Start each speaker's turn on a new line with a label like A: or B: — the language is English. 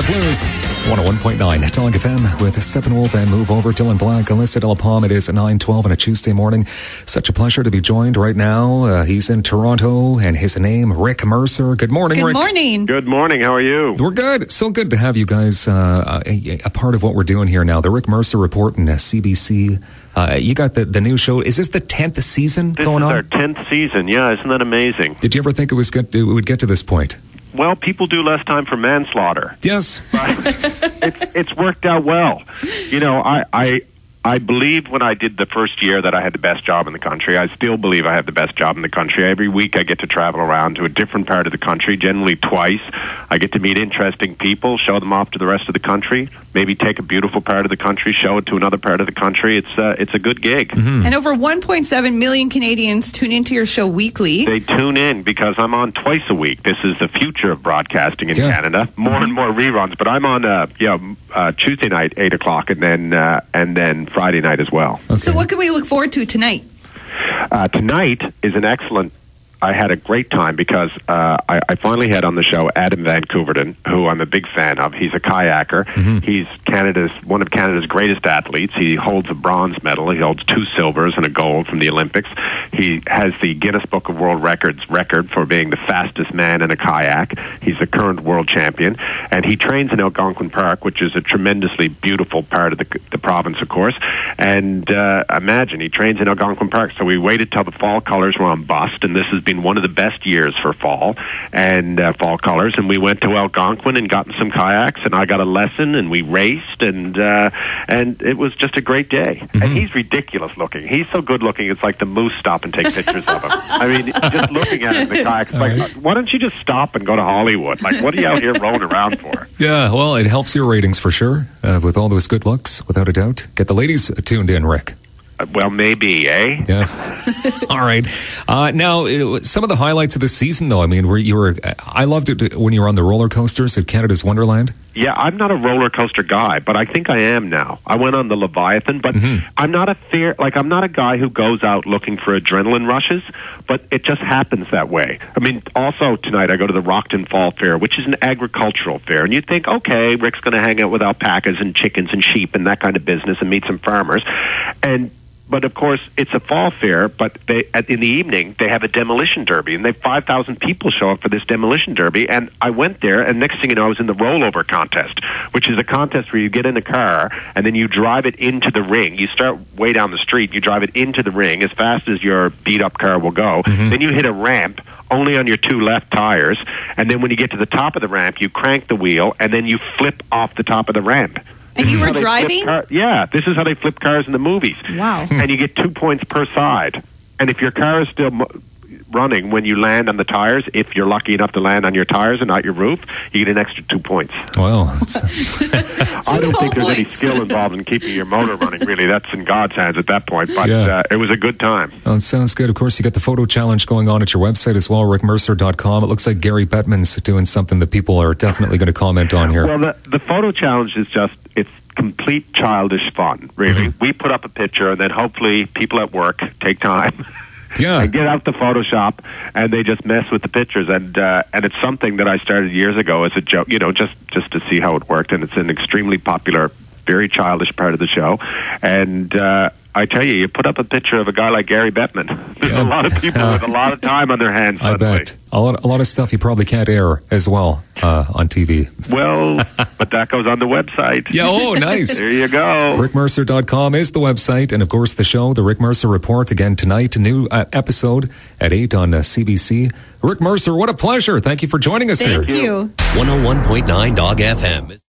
A: the Blues. 101.9 Dawg FM with Steppenwolf and Move Over Dylan Black, Alyssa Delle Palme. It is 9.12 on a Tuesday morning. Such a pleasure to be joined right now. Uh, he's in Toronto and his name, Rick Mercer. Good morning,
B: Good
A: Rick.
B: morning.
C: Good morning. How are you?
A: We're good. So good to have you guys uh, a, a part of what we're doing here now. The Rick Mercer Report and uh, CBC. Uh, you got the, the new show. Is this the 10th season
C: This
A: going
C: is
A: on?
C: our tenth season. Yeah, isn't that amazing?
A: Did you ever think it was get, it would get to this point?
C: Well, people do less time for manslaughter.
A: Yes.
C: it's it's worked out well. You know, I I I believe when I did the first year that I had the best job in the country. I still believe I have the best job in the country. Every week I get to travel around to a different part of the country, generally twice. I get to meet interesting people, show them off to the rest of the country, maybe take a beautiful part of the country, show it to another part of the country. It's uh, it's a good gig.
B: And over 1.7 million Canadians tune into your show weekly.
C: They tune in because I'm on twice a week. This is the future of broadcasting in
A: Yeah.
C: Canada. More and more reruns, but I'm on uh, yeah uh, Tuesday night eight o'clock, and then uh, and then Friday night as well.
B: So, what can we look forward to tonight?
C: Uh, tonight is an excellent. I had a great time because uh, I, I finally had on the show Adam van Koeverden, who I'm a big fan of. He's a kayaker. He's Canada's one of Canada's greatest athletes. He holds a bronze medal. He holds two silvers and a gold from the Olympics. He has the Guinness Book of World Records record for being the fastest man in a kayak. He's the current world champion, and he trains in Algonquin Park, which is a tremendously beautiful part of the, the province, of course. And uh, imagine he trains in Algonquin Park. So we waited till the fall colors were on bust, and this has been one of the best years for fall and uh, fall colors. And we went to Algonquin and got some kayaks, and I got a lesson, and we raced, and uh, and it was just a great day. And he's ridiculous looking. He's so good looking. It's like the moose stop and take pictures of him. I mean, just looking at him in the kayaks, like,
A: right.
C: why don't you just stop and go to Hollywood? Like, what are you out here rolling around for?
A: Yeah, well, it helps your ratings for sure. Uh, with all those good looks, without a doubt. Get the ladies tuned in, Rick.
C: Uh, Well, maybe, eh?
A: Yeah. all right. Uh, now, uh, some of the highlights of the season, though. I mean, where you were, I loved it when you were on the roller coasters at Canada's Wonderland.
C: Yeah, I'm not a roller coaster guy, but I think I am now. I went on the Leviathan, but I'm not a fair like I'm not a guy who goes out looking for adrenaline rushes, but it just happens that way. I mean, also tonight I go to the Rockton Fall Fair, which is an agricultural fair, and you think, okay, Rick's going to hang out with alpacas and chickens and sheep and that kind of business and meet some farmers, and but of course, it's a fall fair. But they at, in the evening they have a demolition derby, and they five thousand people show up for this demolition derby. And I went there, and next thing you know, I was in the rollover contest, which is a contest where you get in a car and then you drive it into the ring. You start way down the street, you drive it into the ring as fast as your beat up car will go. Mm-hmm. Then you hit a ramp only on your two left tires, and then when you get to the top of the ramp, you crank the wheel, and then you flip off the top of the ramp.
B: And you were
C: How they flip
B: driving?
C: car- yeah, this is how they flip cars in the movies.
B: Wow.
C: and you get two points per side. And if your car is still running when you land on the tires, if you're lucky enough to land on your tires and not your roof, you get an extra two points.
A: Well, it's-
C: I don't think there's any skill involved in keeping your motor running. Really, that's in God's hands at that point. But
A: Yeah.
C: uh, it was a good time.
A: well, it sounds good. Of course, you got the photo challenge going on at your website as well, rickmercer.com. It looks like Gary Bettman's doing something that people are definitely going to comment on here.
C: Well, the the photo challenge is just it's complete childish fun. Really,
A: Mm-hmm.
C: we put up a picture, and then hopefully people at work take time.
A: yeah.
C: and get out the Photoshop and they just mess with the pictures and uh, and it's something that I started years ago as a joke, you know, just just to see how it worked and it's an extremely popular, very childish part of the show, and. Uh, I tell you, you put up a picture of a guy like Gary Bettman. There's
A: Yeah.
C: a lot of people with a lot of time on their hands.
A: I
C: suddenly.
A: bet. A lot, a lot of stuff you probably can't air as well uh, on TV.
C: Well, but that goes on the website.
A: Yeah, oh, nice.
C: There you go.
A: RickMercer.com is the website, and of course, the show, The Rick Mercer Report, again tonight, a new uh, episode at 8 on uh, CBC. Rick Mercer, what a pleasure. Thank you for joining us
B: Thank
A: here.
B: Thank you.
D: 101.9 Dawg FM.